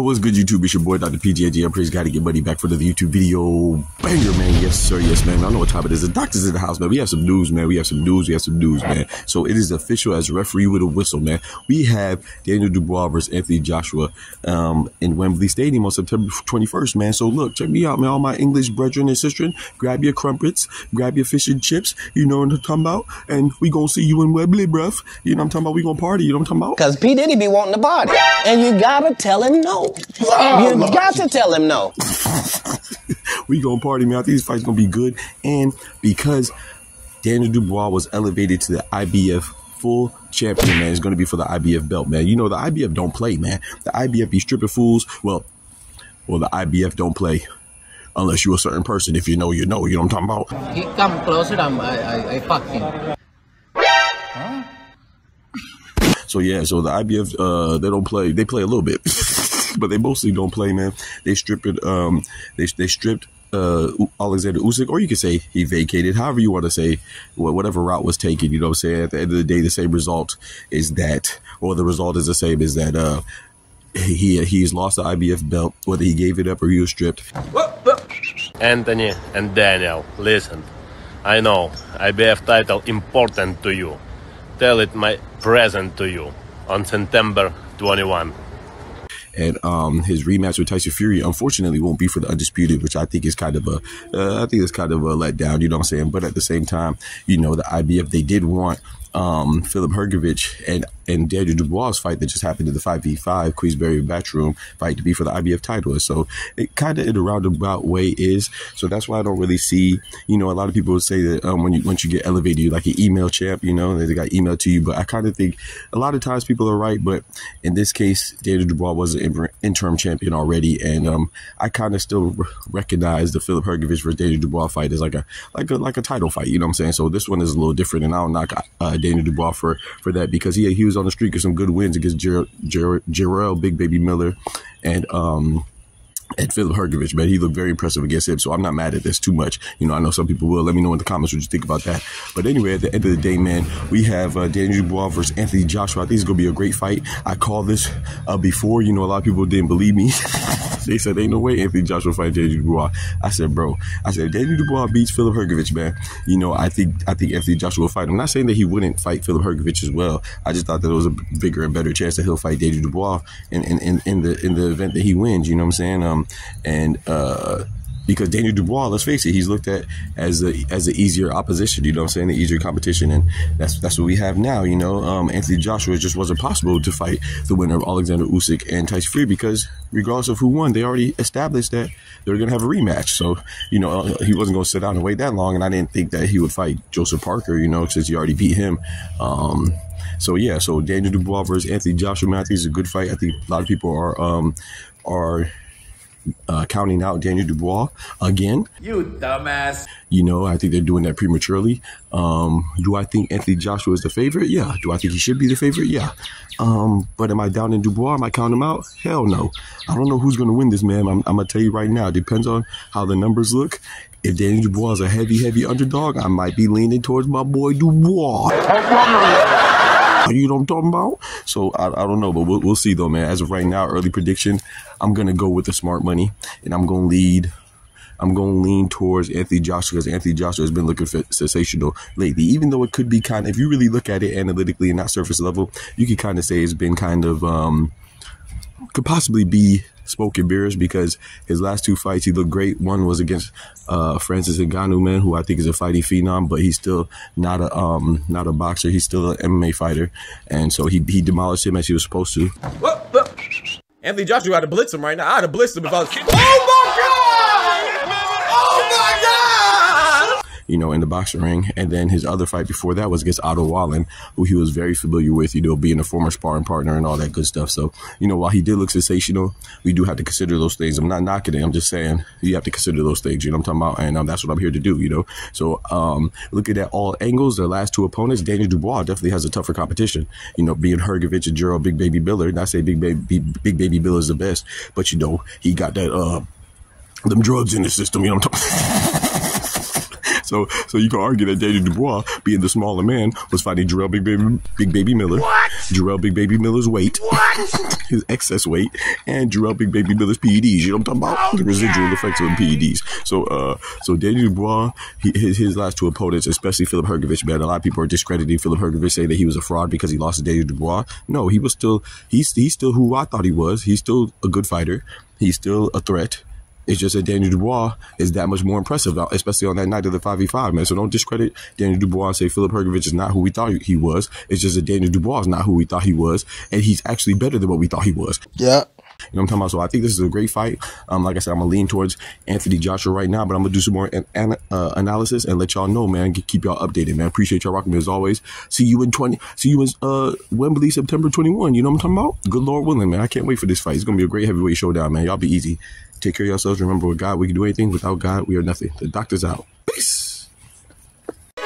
what's good, YouTube? It's your boy, Dr. PGAG. I'm praise God to get money back for the YouTube video. Banger, man. Yes, sir. Yes, man. I know what time it is. The doctor's in the house, man. We have some news, man. We have some news. We have some news, man. So it is official as referee with a whistle, man. We have Daniel Dubois versus Anthony Joshua um, in Wembley Stadium on September 21st, man. So look, check me out, man. All my English brethren and sisters, grab your crumpets, grab your fish and chips. You know what I'm talking about? And we gonna see you in Wembley, bruv. You know what I'm talking about? We gonna party. You know what I'm talking about? Because P. Diddy be wanting to party. And you gotta tell him no. Oh, you got to tell him no. we gonna party, man. I think this fight's gonna be good. And because Daniel Dubois was elevated to the IBF full champion, man, it's gonna be for the IBF belt, man. You know the IBF don't play, man. The IBF be stripping fools. Well, well, the IBF don't play unless you're a certain person. If you know, you know. You know what I'm talking about? He come closer, I'm, I, I, I fuck him. So yeah, so the IBF uh they don't play. They play a little bit, but they mostly don't play, man. They stripped it. Um, they they stripped uh Alexander Usyk, or you could say he vacated. However you want to say, whatever route was taken. You know what I'm saying? At the end of the day, the same result is that, or the result is the same. Is that uh he he's lost the IBF belt, whether he gave it up or he was stripped. Anthony and Daniel, listen. I know IBF title important to you. Tell it my present to you on September 21. And um, his rematch with Tyson Fury, unfortunately, won't be for the undisputed, which I think is kind of a, uh, I think it's kind of a letdown. You know what I'm saying? But at the same time, you know, the IBF they did want um, Filip Hrgovic and and Daniel Dubois fight that just happened in the 5v5 Queensberry Matchroom fight to be for the IBF title. So it kind of in a roundabout way is. So that's why I don't really see, you know, a lot of people would say that um, when you once you get elevated, you're like an email champ, you know, they got emailed to you. But I kind of think a lot of times people are right. But in this case, Daniel Dubois was an interim champion already. And um, I kind of still recognize the Filip Hrgovic versus Daniel Dubois fight as like a, like a, like a title fight. You know what I'm saying? So this one is a little different. And I don't knock uh, Daniel Dubois for, for that because he, he was on the streak of some good wins against Jer- Jer- Jarrell Big Baby Miller and um and Filip Hrgovic, man, he looked very impressive against him. So I'm not mad at this too much. You know, I know some people will. Let me know in the comments what you think about that. But anyway, at the end of the day, man, we have uh, Daniel Dubois versus Anthony Joshua. I think it's going to be a great fight. I called this uh, before. You know, a lot of people didn't believe me. they said, ain't no way Anthony Joshua fight Daniel Dubois. I said, bro, I said, Daniel Dubois beats Filip Hrgovic, man. You know, I think I think Anthony Joshua will fight. I'm not saying that he wouldn't fight Filip Hrgovic as well. I just thought that it was a bigger and better chance that he'll fight Daniel Dubois in, in, in, in the in the event that he wins. You know what I'm saying? Um, and uh, because Daniel Dubois, let's face it, he's looked at as a as an easier opposition. You know what I'm saying? The easier competition, and that's that's what we have now. You know, um, Anthony Joshua just wasn't possible to fight the winner of Alexander Usyk and Tyson Fury because regardless of who won, they already established that they were going to have a rematch. So you know, uh, he wasn't going to sit down and wait that long, and I didn't think that he would fight Joseph Parker. You know, since he already beat him. Um, so yeah, so Daniel Dubois versus Anthony Joshua, man, I think it's a good fight. I think a lot of people are um, are uh, counting out Daniel Dubois again. You dumbass. You know, I think they're doing that prematurely. Um, do I think Anthony Joshua is the favorite? Yeah. Do I think he should be the favorite? Yeah. Um, but am I down in Dubois? Am I counting him out? Hell no. I don't know who's going to win this, man. I'm, I'm going to tell you right now. It depends on how the numbers look. If Daniel Dubois is a heavy, heavy underdog, I might be leaning towards my boy Dubois. You know what I'm talking about? So I, I don't know, but we'll, we'll see though, man. As of right now, early prediction, I'm gonna go with the smart money, and I'm gonna lead. I'm going to lean towards Anthony Joshua because Anthony Joshua has been looking sensational lately. Even though it could be kind of, if you really look at it analytically and not surface level, you could kind of say it's been kind of, um, could possibly be smoking mirrors because his last two fights he looked great. One was against uh, Francis Ngannou, man, who I think is a fighting phenom, but he's still not a um, not a boxer. He's still an MMA fighter, and so he he demolished him as he was supposed to. Whoop, whoop. Anthony Joshua had to blitz him right now. I had to blitz him if I was. Oh my you know, in the boxing ring. And then his other fight before that was against Otto Wallin, who he was very familiar with, you know, being a former sparring partner and all that good stuff. So, you know, while he did look sensational, we do have to consider those things. I'm not knocking it. I'm just saying you have to consider those things. You know what I'm talking about? And um, that's what I'm here to do, you know. So, um, looking at all angles, their last two opponents, Daniel Dubois definitely has a tougher competition. You know, being Hrgovic and Jarrell Big Baby Miller. Not say Big Baby Big Baby Miller is the best, but you know, he got that uh them drugs in his system, you know what I'm talking So, so you can argue that Daniel Dubois, being the smaller man, was fighting Jarrell Big Baby, Big Baby Miller. What? Jarrell Big Baby Miller's weight, his excess weight, and Jarrell Big Baby Miller's PEDs. You know what I'm talking about? The residual effects of the PEDs. So, uh, so Daniel Dubois, he, his, his last two opponents, especially Filip Hrgovic, man, a lot of people are discrediting Filip Hrgovic, saying that he was a fraud because he lost to Daniel Dubois. No, he was still, he's, he's still who I thought he was. He's still a good fighter. He's still a threat. It's just that Daniel Dubois is that much more impressive, uh, especially on that night of the 5v5, man. So don't discredit Daniel Dubois and say Filip Hrgovic is not who we thought he was. It's just that Daniel Dubois is not who we thought he was, and he's actually better than what we thought he was. Yeah. You know what I'm talking about? So I think this is a great fight. Um, like I said, I'm gonna lean towards Anthony Joshua right now, but I'm gonna do some more an, an, uh, analysis and let y'all know, man. Keep y'all updated, man. Appreciate y'all rocking me as always. See you in 20. See you in uh, Wembley, September 21. You know what I'm talking about? Good Lord willing, man. I can't wait for this fight. It's gonna be a great heavyweight showdown, man. Y'all be easy. Take care of yourselves. Remember, with God, we can do anything. Without God, we are nothing. The doctor's out. Peace.